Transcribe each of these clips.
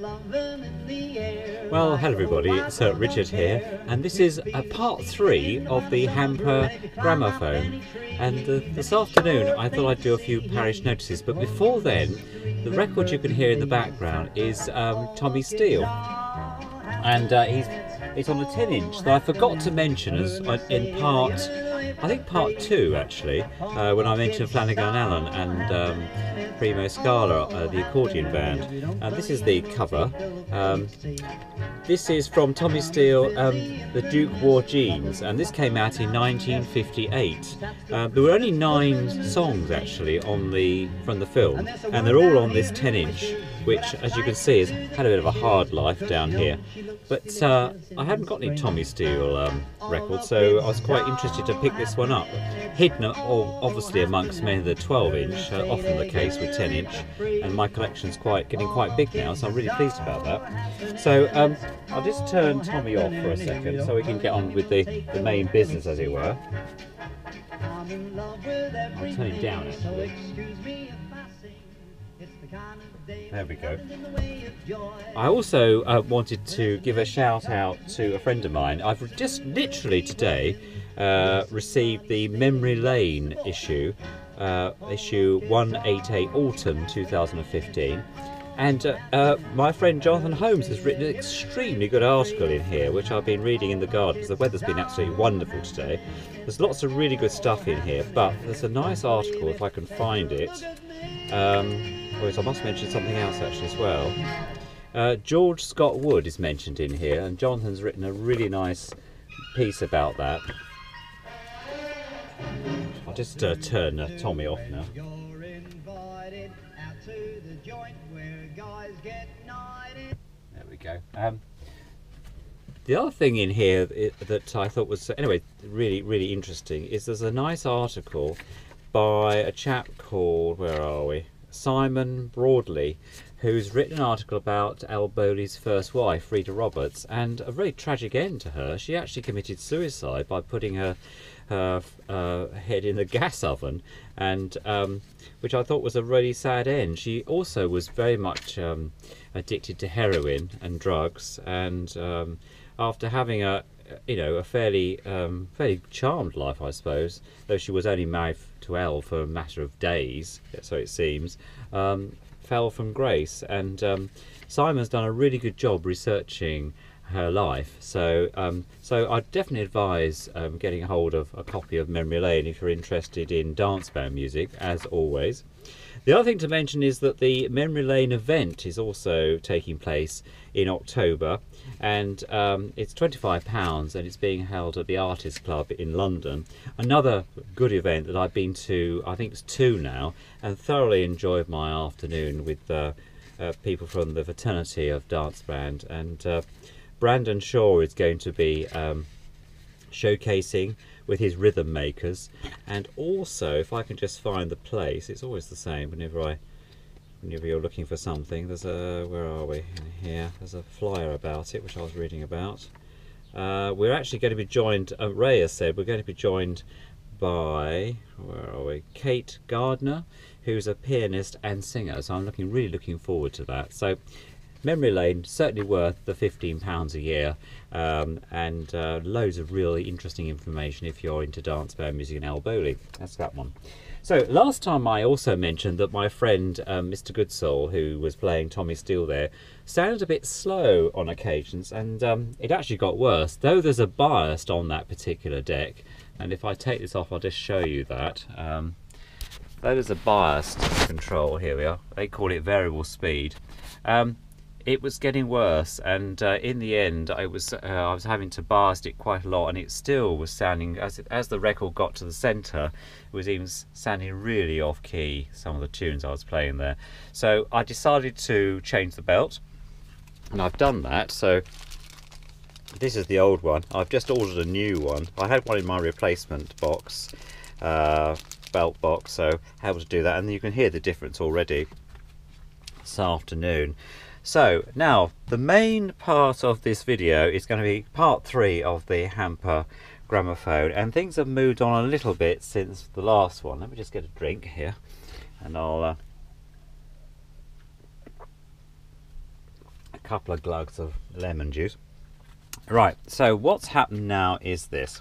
Well, hello everybody, it's uh, Richard here, and this is a part three of the Hamper gramophone. And uh, this afternoon I thought I'd do a few parish notices, but before then, the record you can hear in the background is um, Tommy Steele. And uh, he's, he's on a 10 inch that I forgot to mention as uh, in part I think part two actually, uh, when I mentioned Flanagan Allen and um, Primo Scala, uh, the accordion band. And this is the cover. Um, this is from Tommy Steele, um, The Duke Wore Jeans, and this came out in 1958. Uh, there were only nine songs actually on the from the film, and they're all on this 10-inch, which, as you can see, has had a bit of a hard life down here. But uh, I hadn't got any Tommy Steele um, records, so I was quite interested to pick this one up. Hidden, obviously, amongst many of the 12-inch, uh, often the case with 10-inch, and my collection's quite getting quite big now, so I'm really pleased about that. So um, I'll just turn Tommy off for a second so we can get on with the, the main business, as it were. I'll turn him down, actually. There we go. I also uh, wanted to give a shout out to a friend of mine. I've just literally today uh, received the Memory Lane issue, uh, issue 188 Autumn 2015. And uh, uh, my friend Jonathan Holmes has written an extremely good article in here, which I've been reading in the garden the weather's been absolutely wonderful today. There's lots of really good stuff in here, but there's a nice article if I can find it. Um, oh, I must mention something else actually as well. Uh, George Scott Wood is mentioned in here, and Jonathan's written a really nice piece about that. Just uh, turn uh, Tommy off now. There we go. Um, the other thing in here that I thought was anyway really really interesting is there's a nice article by a chap called where are we Simon Broadley who's written an article about Al Bowlly's first wife Rita Roberts and a very tragic end to her. She actually committed suicide by putting her her uh, head in the gas oven and um, which I thought was a really sad end. She also was very much um, addicted to heroin and drugs and um, after having a you know a fairly um, fairly charmed life I suppose though she was only married to Al for a matter of days so it seems um, fell from grace. And um, Simon's done a really good job researching her life so um, so I definitely advise um, getting hold of a copy of Memory Lane if you're interested in dance band music as always the other thing to mention is that the Memory Lane event is also taking place in October and um, it's £25 and it's being held at the Artists Club in London. Another good event that I've been to, I think it's two now, and thoroughly enjoyed my afternoon with uh, uh, people from the fraternity of Dance Band. And uh, Brandyn Shaw is going to be um, showcasing with his rhythm makers. And also, if I can just find the place, it's always the same whenever I whenever you're looking for something. There's a where are we? In here. There's a flyer about it which I was reading about. Uh, we're actually going to be joined uh, Ray has said we're going to be joined by where are we? Kate Gardner who's a pianist and singer. So I'm looking really looking forward to that. So Memory Lane certainly worth the £15 a year um, and uh, loads of really interesting information if you're into dance band music and Al Bowlly that's that one so last time I also mentioned that my friend um, Mr. Goodsoul, who was playing Tommy Steele there, sounded a bit slow on occasions, and um, it actually got worse. Though there's a bias on that particular deck, and if I take this off, I'll just show you that. Um, a biased control, here we are. They call it variable speed. Um, it was getting worse and uh, in the end I was uh, I was having to blast it quite a lot and it still was sounding as it, as the record got to the center it was even sounding really off key some of the tunes I was playing there. So I decided to change the belt and I've done that so this is the old one. I've just ordered a new one. I had one in my replacement box uh, belt box so able to do that and you can hear the difference already this afternoon so now the main part of this video is going to be part three of the hamper gramophone and things have moved on a little bit since the last one. Let me just get a drink here and I'll uh, couple of glugs of lemon juice. Right, so what's happened now is this.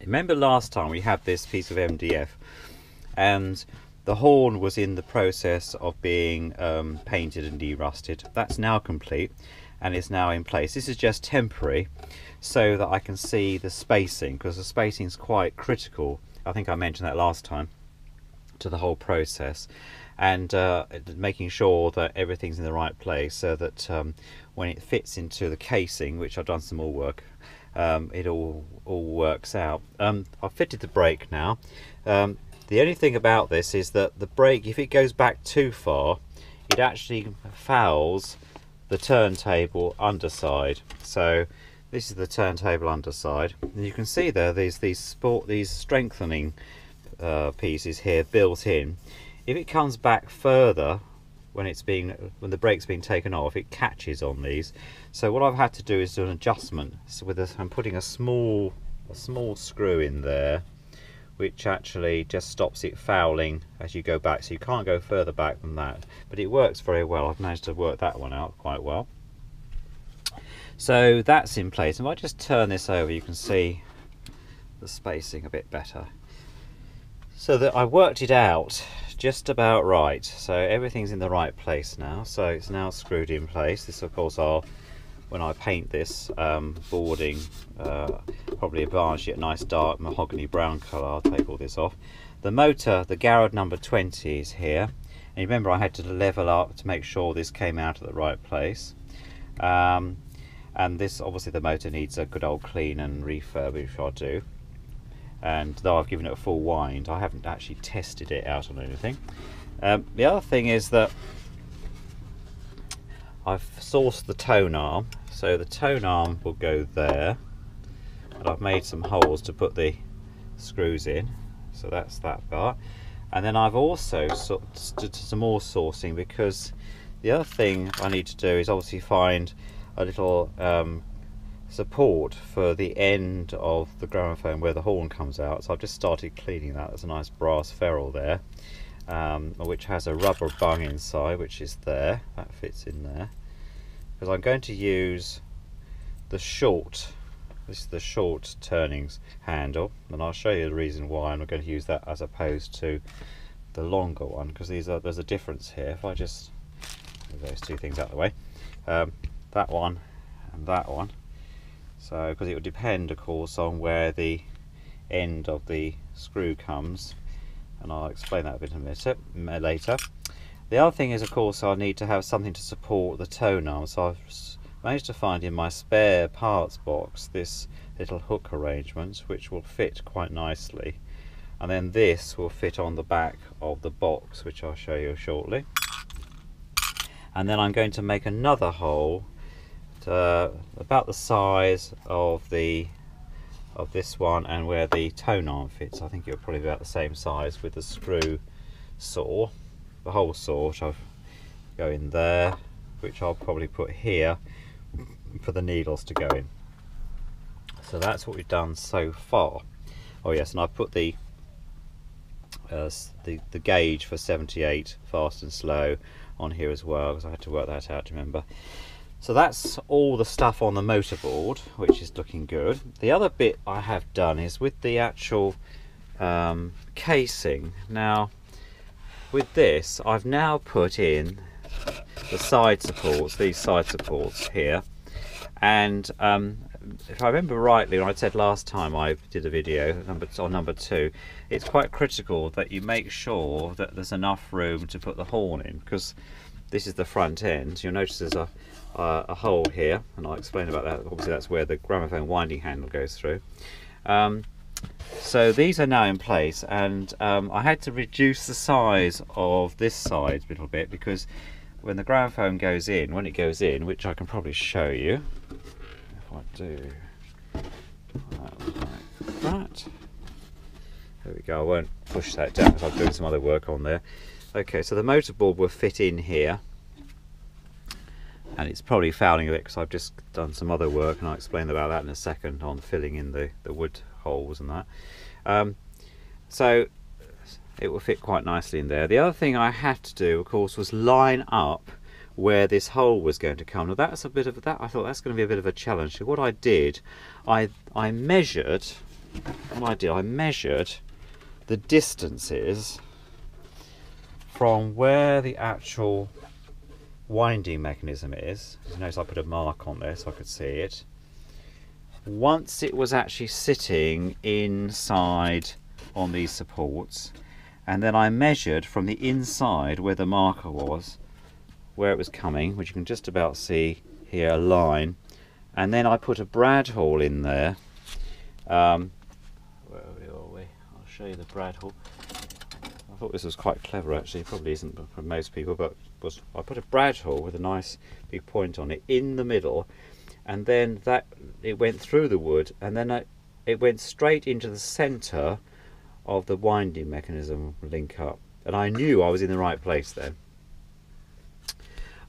Remember last time we had this piece of MDF and the horn was in the process of being um, painted and de-rusted. That's now complete and is now in place. This is just temporary so that I can see the spacing because the spacing is quite critical. I think I mentioned that last time to the whole process and uh, making sure that everything's in the right place so that um, when it fits into the casing, which I've done some more work, um, it all all works out. Um, I've fitted the brake now. The only thing about this is that the brake, if it goes back too far, it actually fouls the turntable underside. So this is the turntable underside. And you can see there these these sport these strengthening uh, pieces here built in. If it comes back further when it's being when the brake's being taken off, it catches on these. So what I've had to do is do an adjustment. So with i I'm putting a small a small screw in there which actually just stops it fouling as you go back. So you can't go further back than that. But it works very well. I've managed to work that one out quite well. So that's in place. If I just turn this over you can see the spacing a bit better. So that I worked it out just about right. So everything's in the right place now. So it's now screwed in place. This of course I'll when I paint this um, boarding uh, probably varnish a nice dark mahogany brown colour I'll take all this off. The motor the Garrard number 20 is here. And you remember I had to level up to make sure this came out at the right place. Um, and this obviously the motor needs a good old clean and refurb which I'll do. And though I've given it a full wind I haven't actually tested it out on anything. Um, the other thing is that I've sourced the tone arm. So the tone arm will go there. And I've made some holes to put the screws in. So that's that part. And then I've also did some more sourcing because the other thing I need to do is obviously find a little um, support for the end of the gramophone where the horn comes out. So I've just started cleaning that. There's a nice brass ferrule there um, which has a rubber bung inside which is there. That fits in there. Because I'm going to use the short this is the short turnings handle and I'll show you the reason why I'm going to use that as opposed to the longer one because these are there's a difference here. If I just move those two things out of the way um, that one and that one. So because it would depend of course on where the end of the screw comes and I'll explain that a bit in a minute later. The other thing is of course I need to have something to support the tone arm so I've managed to find in my spare parts box this little hook arrangement which will fit quite nicely. And then this will fit on the back of the box which I'll show you shortly. And then I'm going to make another hole to, uh, about the size of the of this one and where the tone arm fits I think it'll probably be about the same size with the screw saw the hole saw which I'll go in there which I'll probably put here for the needles to go in. So that's what we've done so far. Oh yes, and I put the uh, the, the gauge for 78 fast and slow on here as well because I had to work that out remember. So that's all the stuff on the motorboard which is looking good. The other bit I have done is with the actual um, casing. Now with this I've now put in the side supports, these side supports here and um, if I remember rightly, when I said last time I did a video number on number two, it's quite critical that you make sure that there's enough room to put the horn in because this is the front end. You'll notice there's a, a, a hole here, and I'll explain about that. Obviously, that's where the gramophone winding handle goes through. Um, so these are now in place, and um, I had to reduce the size of this side a little bit because when the gramophone goes in, when it goes in, which I can probably show you, if I do like that, there we go, I won't push that down because I'm doing some other work on there. Okay, so the motor board will fit in here, and it's probably fouling a bit because I've just done some other work, and I'll explain about that in a second on filling in the, the wood holes and that. Um, so it will fit quite nicely in there. The other thing I had to do, of course, was line up where this hole was going to come. Now that's a bit of that. I thought that's going to be a bit of a challenge. So what I did, I I measured. What I did, I measured the distances from where the actual winding mechanism is. You notice I put a mark on there so I could see it. Once it was actually sitting inside on these supports, and then I measured from the inside where the marker was, where it was coming, which you can just about see here, a line, and then I put a bradawl in there. Um, where are we? I'll show you the bradawl. I thought this was quite clever actually, probably isn't for most people, but was I put a bradawl with a nice big point on it in the middle, and then that it went through the wood, and then I, it went straight into the centre of the winding mechanism link up, and I knew I was in the right place then.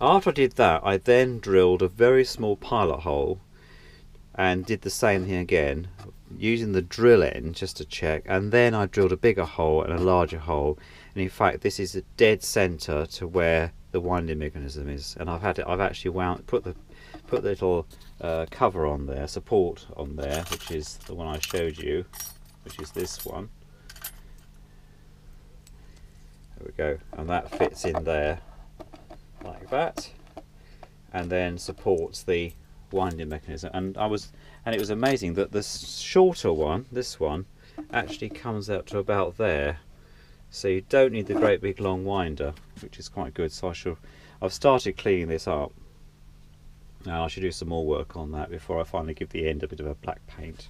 After I did that, I then drilled a very small pilot hole and did the same thing again using the drill end just to check and then I drilled a bigger hole and a larger hole and in fact this is a dead center to where the winding mechanism is and I've had it I've actually wound put the put the little uh, cover on there support on there which is the one I showed you which is this one. There we go. And that fits in there like that. And then supports the winding mechanism. And I was and it was amazing that the shorter one this one actually comes out to about there so you don't need the great big long winder which is quite good so I shall I've started cleaning this up. Now I should do some more work on that before I finally give the end a bit of a black paint.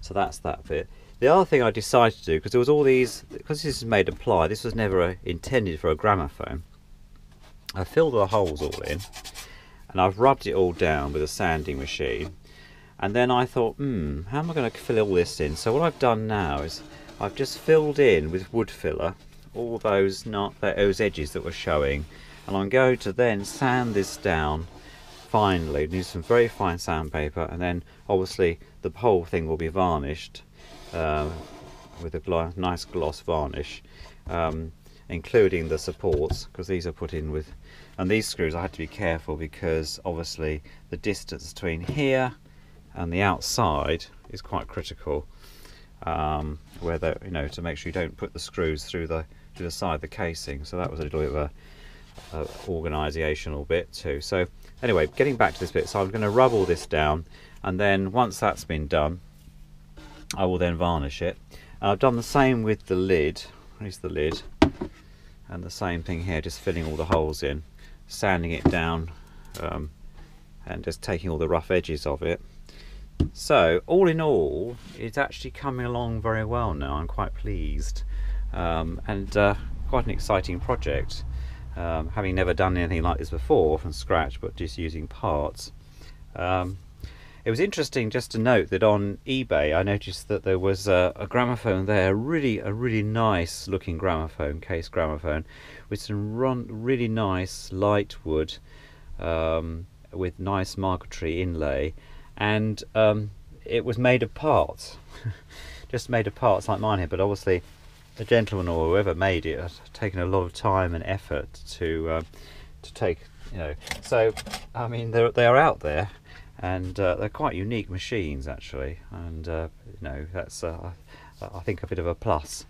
So that's that bit. The other thing I decided to do because there was all these because this is made of ply this was never a, intended for a gramophone. I filled the holes all in and I've rubbed it all down with a sanding machine. And then I thought hmm how am I going to fill all this in? So what I've done now is I've just filled in with wood filler all those not those edges that were showing. And I'm going to then sand this down finely use some very fine sandpaper. And then obviously the whole thing will be varnished uh, with a nice gloss varnish um, including the supports because these are put in with and these screws I had to be careful because obviously the distance between here and the outside is quite critical um, whether you know to make sure you don't put the screws through the through the side of the casing. So that was a little bit of a, a organisational bit too. So anyway getting back to this bit so I'm going to rub all this down and then once that's been done I will then varnish it. And I've done the same with the lid. Here's the lid? And the same thing here just filling all the holes in sanding it down um, and just taking all the rough edges of it so all in all it's actually coming along very well now. I'm quite pleased. Um, and uh, quite an exciting project. Um, having never done anything like this before from scratch but just using parts. Um, it was interesting just to note that on eBay I noticed that there was a, a, gramophone there, really a really nice looking gramophone, case gramophone, with some run, really nice light wood um, with nice marquetry inlay, and um, it was made of parts, just made of parts like mine here. But obviously, the gentleman or whoever made it has taken a lot of time and effort to uh, to take, you know. So I mean, they're they are out there and uh, they're quite unique machines actually and uh, you know that's uh, I think a bit of a plus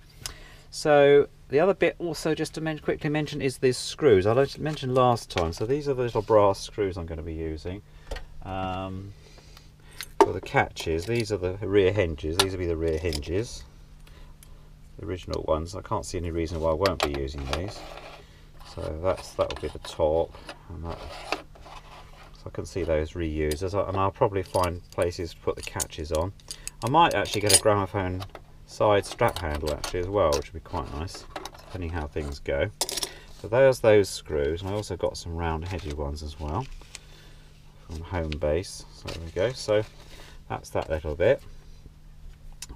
so the other bit also just to men quickly mention is these screws I mentioned last time so these are the little brass screws I'm going to be using um, for the catches these are the rear hinges these will be the rear hinges the original ones I can't see any reason why I won't be using these so that's that will be the top and that so I can see those reused and I'll probably find places to put the catches on. I might actually get a gramophone side strap handle actually as well which would be quite nice depending how things go. So there's those screws and I also got some round headed ones as well home base. So there we go. So that's that little bit.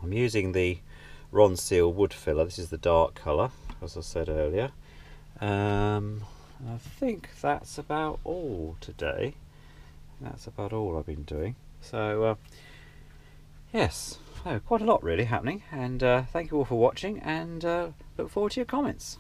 I'm using the Ronseal wood filler. This is the dark colour as I said earlier. Um, I think that's about all today that's about all I've been doing. So, uh, yes, oh, quite a lot really happening. And uh, thank you all for watching and uh, look forward to your comments.